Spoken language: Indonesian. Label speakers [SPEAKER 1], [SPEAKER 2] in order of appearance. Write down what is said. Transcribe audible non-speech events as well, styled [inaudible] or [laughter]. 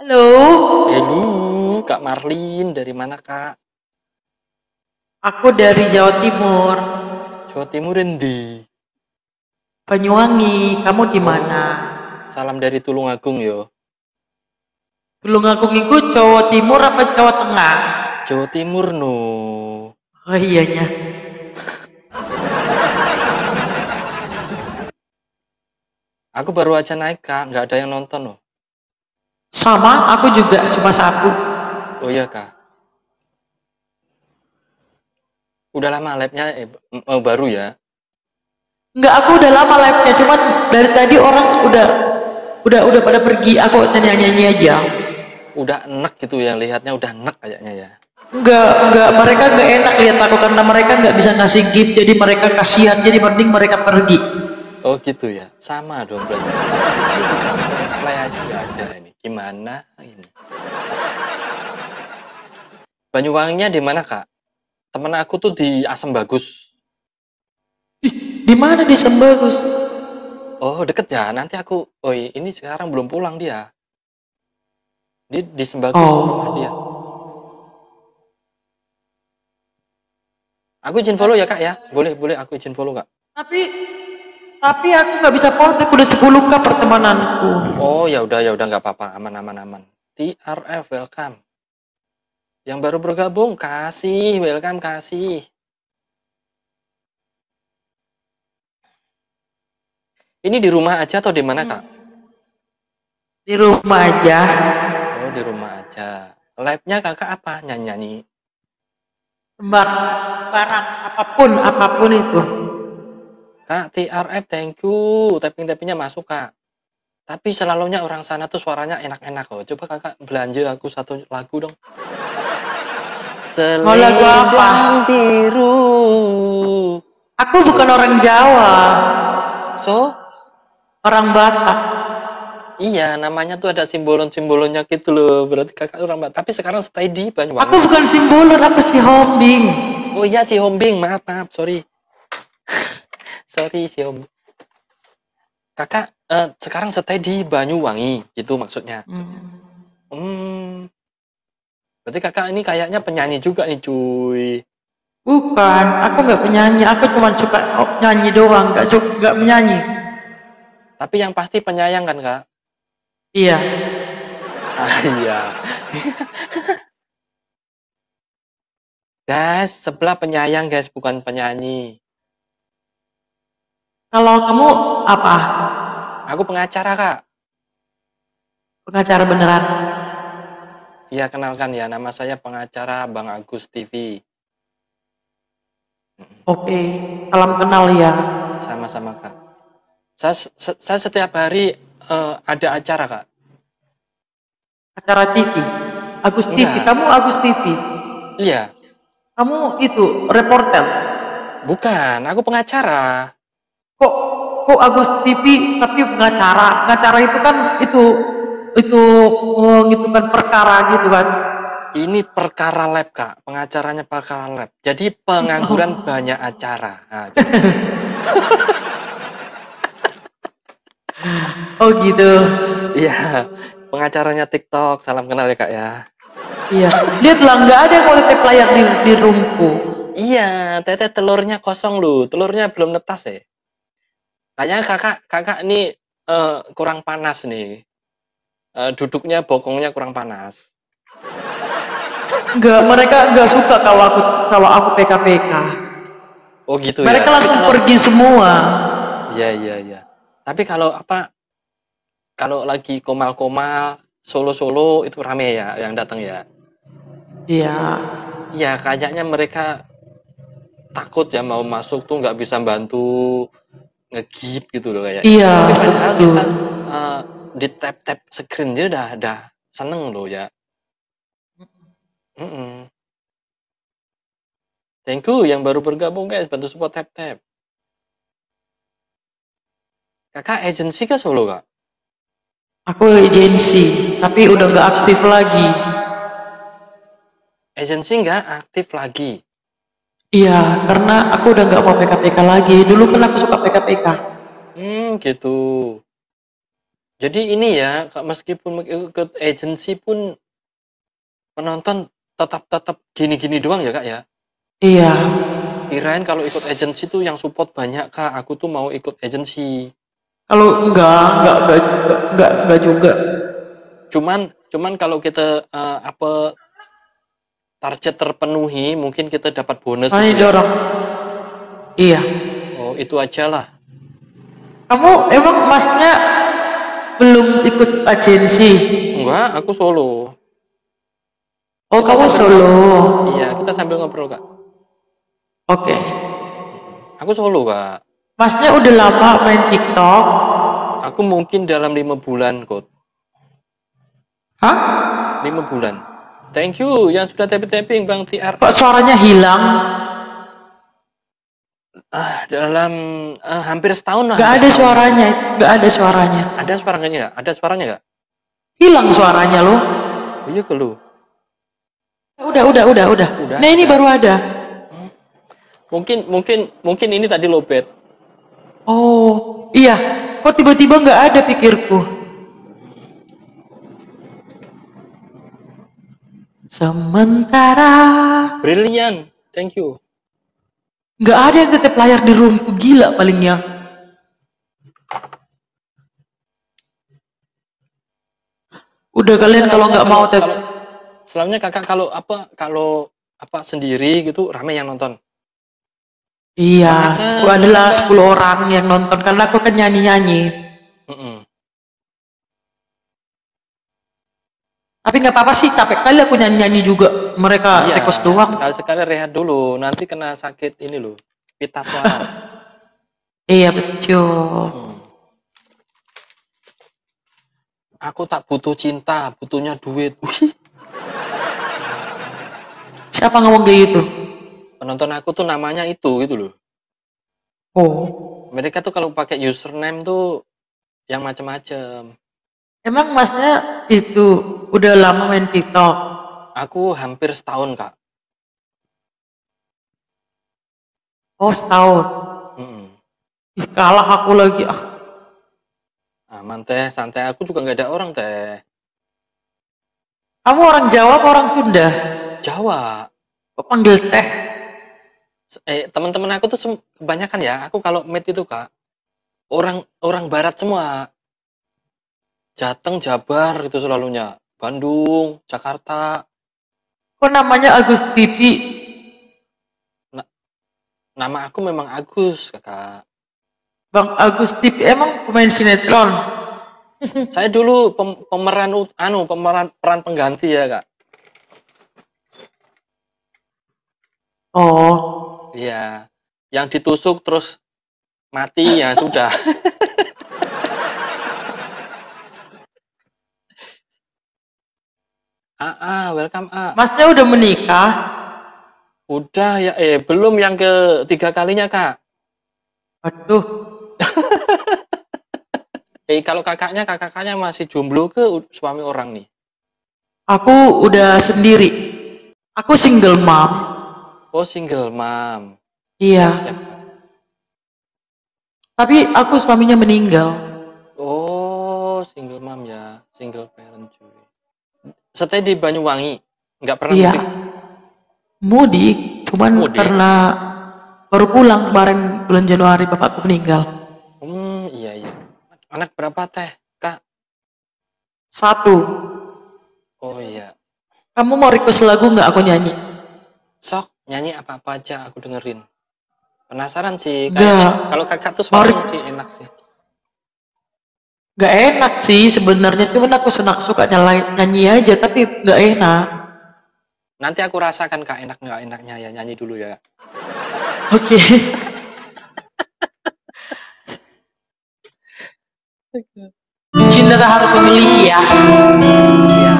[SPEAKER 1] Halo,
[SPEAKER 2] Halo, Kak Marlin, dari mana Kak?
[SPEAKER 1] aku dari Jawa Timur,
[SPEAKER 2] Jawa Timur endi?
[SPEAKER 1] Banyuwangi. Kamu di mana?
[SPEAKER 2] Salam dari Tulungagung yo.
[SPEAKER 1] Tulungagung itu Jawa Timur apa Jawa Tengah?
[SPEAKER 2] Jawa Timur no.
[SPEAKER 1] Oh iyanya.
[SPEAKER 2] Aku baru aja naik Kak, nggak ada yang nonton loh.
[SPEAKER 1] Sama, aku juga cuma satu.
[SPEAKER 2] Oh iya Kak. Udah lama live-nya eh, eh, baru ya?
[SPEAKER 1] Enggak, aku udah lama live-nya, cuman dari tadi orang udah udah udah pada pergi, aku nyanyi-nyanyi aja.
[SPEAKER 2] Udah enak gitu ya, lihatnya udah enak kayaknya ya.
[SPEAKER 1] Enggak, enggak, mereka enggak enak lihat aku karena mereka enggak bisa ngasih gift, jadi mereka kasihan, jadi mending mereka pergi.
[SPEAKER 2] Oh gitu ya, sama dong berarti. Aja nggak ada ini. Gimana ini? Banyuwanginya di mana Kak? Temen aku tuh di Asem Bagus.
[SPEAKER 1] Di mana di Sembagus?
[SPEAKER 2] Oh deket ya, nanti aku, oh ini sekarang belum pulang dia. Di di Sembagus
[SPEAKER 1] Oh.
[SPEAKER 2] rumah dia. Aku izin follow ya kak ya, boleh boleh aku izin follow kak.
[SPEAKER 1] Tapi tapi aku nggak bisa aku udah 10 k pertemananku.
[SPEAKER 2] Oh ya udah ya udah nggak apa-apa, aman aman aman. TRF welcome. Yang baru bergabung kasih welcome kasih. Ini di rumah aja atau di mana kak?
[SPEAKER 1] Di rumah aja.
[SPEAKER 2] Oh di rumah aja. Live-nya kakak apa? Nyanyi-nyanyi.
[SPEAKER 1] Sembar barang apa pun apa pun itu.
[SPEAKER 2] Kak, TRF thank you. Tapping-tappingnya masuk, Kak. Tapi selalunya orang sana tuh suaranya enak-enak kok. Coba kakak belanja aku satu lagu dong.
[SPEAKER 1] Mau lagu apa?
[SPEAKER 2] Biru.
[SPEAKER 1] Aku bukan orang Jawa,
[SPEAKER 2] So,
[SPEAKER 1] orang Batak.
[SPEAKER 2] iya namanya tuh ada simbolon-simbolonnya gitu loh. Berarti kakak orang Batak. Tapi sekarang stay di
[SPEAKER 1] Aku
[SPEAKER 2] Banyuwangi.
[SPEAKER 1] bukan simbolon, aku si Hombing.
[SPEAKER 2] Oh iya si Hombing, maaf maaf, sorry. Sorry si Hombing. Kakak eh, sekarang stay di Banyuwangi, gitu maksudnya.
[SPEAKER 1] Hmm.
[SPEAKER 2] Hmm. Berarti kakak ini kayaknya penyanyi juga nih cuy.
[SPEAKER 1] Bukan, aku nggak penyanyi, aku cuma suka nyanyi doang, nggak suka nggak menyanyi.
[SPEAKER 2] Tapi yang pasti penyayang kan kak?
[SPEAKER 1] Iya. [laughs]
[SPEAKER 2] Ah iya. guys, sebelah penyayang guys, bukan penyanyi.
[SPEAKER 1] Kalau kamu apa?
[SPEAKER 2] Aku pengacara kak.
[SPEAKER 1] Pengacara beneran?
[SPEAKER 2] Iya kenalkan ya, nama saya pengacara Bang Agus TV.
[SPEAKER 1] Oke, salam kenal ya.
[SPEAKER 2] Sama-sama kak. Saya, saya setiap hari eh, ada acara kak.
[SPEAKER 1] Acara TV. Agus TV,
[SPEAKER 2] Enggak.
[SPEAKER 1] kamu Agus TV.
[SPEAKER 2] Iya,
[SPEAKER 1] Kamu itu reporter.
[SPEAKER 2] bukan. Aku pengacara.
[SPEAKER 1] Kok kok Agus TV tapi pengacara? Pengacara itu kan itu itu oh, gitu kan perkara gitu kan.
[SPEAKER 2] Ini perkara lab kak, pengacaranya perkara lab. Jadi pengangguran [laughs] banyak acara. Nah, [laughs]
[SPEAKER 1] Oh gitu.
[SPEAKER 2] iya, pengacaranya TikTok. Salam kenal ya kak ya.
[SPEAKER 1] Iya. Lihatlah nggak ada kualitas layar di di roomku.
[SPEAKER 2] Iya, tete telurnya kosong loh. Telurnya belum netas ya. Kayaknya kakak kakak ini eh, kurang panas nih. Eh, duduknya bokongnya kurang panas.
[SPEAKER 1] Nggak, mereka nggak suka kalau aku kalau aku PKPK.
[SPEAKER 2] Oh gitu
[SPEAKER 1] Mereka
[SPEAKER 2] ya. Tapi
[SPEAKER 1] langsung
[SPEAKER 2] kalau-
[SPEAKER 1] pergi semua.
[SPEAKER 2] Iya iya iya. Tapi kalau apa? Kalau lagi komal-komal, solo-solo itu rame ya yang datang ya.
[SPEAKER 1] Iya.
[SPEAKER 2] Ya kayaknya mereka takut ya mau masuk tuh nggak bisa bantu ngegip gitu loh kayak.
[SPEAKER 1] Iya,
[SPEAKER 2] padahal kita eh, di tap tap screen dia udah udah seneng loh ya. Mm-mm. Thank you yang baru bergabung guys bantu support tap tap. Kakak agensi ke Solo kak?
[SPEAKER 1] Aku agensi, tapi udah nggak aktif lagi.
[SPEAKER 2] Agensi nggak aktif lagi.
[SPEAKER 1] Iya, karena aku udah nggak mau PKPK lagi. Dulu kan aku suka PKPK.
[SPEAKER 2] Hmm gitu. Jadi ini ya, Kak, meskipun ikut agensi pun penonton tetap tetap gini-gini doang ya kak ya?
[SPEAKER 1] Iya.
[SPEAKER 2] Kirain kalau ikut agensi tuh yang support banyak kak. Aku tuh mau ikut agensi.
[SPEAKER 1] Kalau enggak, enggak, enggak, enggak juga.
[SPEAKER 2] Cuman, cuman kalau kita uh, apa target terpenuhi, mungkin kita dapat bonus.
[SPEAKER 1] Ayo
[SPEAKER 2] gitu ya.
[SPEAKER 1] dorong. Iya.
[SPEAKER 2] Oh itu aja lah.
[SPEAKER 1] Kamu emang masnya belum ikut agensi?
[SPEAKER 2] Enggak, aku solo.
[SPEAKER 1] Oh, kamu solo.
[SPEAKER 2] Iya, kita sambil ngobrol kak.
[SPEAKER 1] Oke.
[SPEAKER 2] Aku solo kak.
[SPEAKER 1] Masnya udah lama main TikTok?
[SPEAKER 2] Aku mungkin dalam lima bulan kok.
[SPEAKER 1] Hah?
[SPEAKER 2] Lima bulan. Thank you yang sudah tapping-tapping Bang TR.
[SPEAKER 1] Kok suaranya hilang?
[SPEAKER 2] Ah, dalam ah, hampir setahun lah.
[SPEAKER 1] Gak ada suaranya, gak ada suaranya.
[SPEAKER 2] Ada suaranya nggak? Ada suaranya nggak?
[SPEAKER 1] Hilang suaranya lo.
[SPEAKER 2] Oh, iya ke lu.
[SPEAKER 1] Udah, udah, udah, udah.
[SPEAKER 2] Udah,
[SPEAKER 1] Nah ini
[SPEAKER 2] udah.
[SPEAKER 1] baru ada.
[SPEAKER 2] Mungkin mungkin mungkin ini tadi lobet.
[SPEAKER 1] Oh, iya. Kok tiba-tiba nggak ada pikirku? Sementara
[SPEAKER 2] Brilian. Thank you.
[SPEAKER 1] nggak ada yang tetap layar di roomku gila palingnya. Udah kalian kalau nggak mau tap
[SPEAKER 2] kalau- Selamanya kakak kalau apa kalau apa sendiri gitu rame yang nonton.
[SPEAKER 1] Iya, aku adalah 10 orang yang nonton karena aku kan nyanyi-nyanyi.
[SPEAKER 2] Mm-mm.
[SPEAKER 1] Tapi nggak apa-apa sih, capek kali aku nyanyi-nyanyi juga. Mereka
[SPEAKER 2] Iya,
[SPEAKER 1] tekos doang.
[SPEAKER 2] Sekali sekali rehat dulu, nanti kena sakit ini loh, pita suara. [laughs]
[SPEAKER 1] Iya betul.
[SPEAKER 2] Hmm. Aku tak butuh cinta, butuhnya duit. [laughs]
[SPEAKER 1] Siapa ngomong kayak gitu?
[SPEAKER 2] penonton aku tuh namanya itu gitu loh.
[SPEAKER 1] Oh,
[SPEAKER 2] Mereka tuh kalau pakai username tuh yang macam-macam.
[SPEAKER 1] Emang masnya itu udah lama main TikTok?
[SPEAKER 2] Aku hampir setahun kak.
[SPEAKER 1] Oh setahun.
[SPEAKER 2] Mm-mm.
[SPEAKER 1] Ih, kalah aku lagi. Ah,
[SPEAKER 2] Aman teh, santai. Aku juga nggak ada orang teh.
[SPEAKER 1] kamu orang Jawa apa orang Sunda?
[SPEAKER 2] Jawa.
[SPEAKER 1] Kok panggil teh?
[SPEAKER 2] Eh teman-teman aku tuh kebanyakan ya. Aku kalau meet itu kak, orang orang Barat semua. Jateng, Jabar gitu selalunya. Bandung, Jakarta.
[SPEAKER 1] Kok namanya Agus TV?
[SPEAKER 2] Nama aku memang Agus kakak.
[SPEAKER 1] Bang Agus TV emang pemain sinetron? [laughs]
[SPEAKER 2] Saya dulu pem- pemeran anu pemeran peran pengganti ya kak.
[SPEAKER 1] Oh,
[SPEAKER 2] Iya. Yang ditusuk terus mati ya sudah. [laughs] ah, ah, welcome ah.
[SPEAKER 1] masnya udah menikah?
[SPEAKER 2] Udah ya eh belum yang ketiga kalinya kak.
[SPEAKER 1] Aduh, [laughs]
[SPEAKER 2] Eh kalau kakaknya kakaknya masih jomblo ke suami orang nih?
[SPEAKER 1] aku udah sendiri. Aku single mom.
[SPEAKER 2] Oh single mom.
[SPEAKER 1] Iya,
[SPEAKER 2] Kak.
[SPEAKER 1] tapi aku suaminya meninggal.
[SPEAKER 2] Oh single mom ya, single parent cuy. Stay di Banyuwangi, nggak pernah
[SPEAKER 1] Iya.
[SPEAKER 2] mudik?
[SPEAKER 1] Mudik, cuman
[SPEAKER 2] Mudik.
[SPEAKER 1] karena baru pulang kemarin bulan Januari bapakku meninggal.
[SPEAKER 2] Hmm iya iya. Anak berapa teh kak?
[SPEAKER 1] Satu,
[SPEAKER 2] Oh iya.
[SPEAKER 1] kamu mau request lagu nggak aku nyanyi?
[SPEAKER 2] Sok nyanyi apa apa aja aku dengerin. Penasaran sih. Kayaknya kalau kakak tuh sih enak sih.
[SPEAKER 1] Gak enak sih sebenarnya, cuman aku senang suka nyalain nyanyi aja, tapi nggak enak.
[SPEAKER 2] Nanti aku rasakan kak enak nggak enaknya ya nyanyi dulu ya.
[SPEAKER 1] Oke. [laughs] Cinta tak harus memiliki ya.
[SPEAKER 2] Ya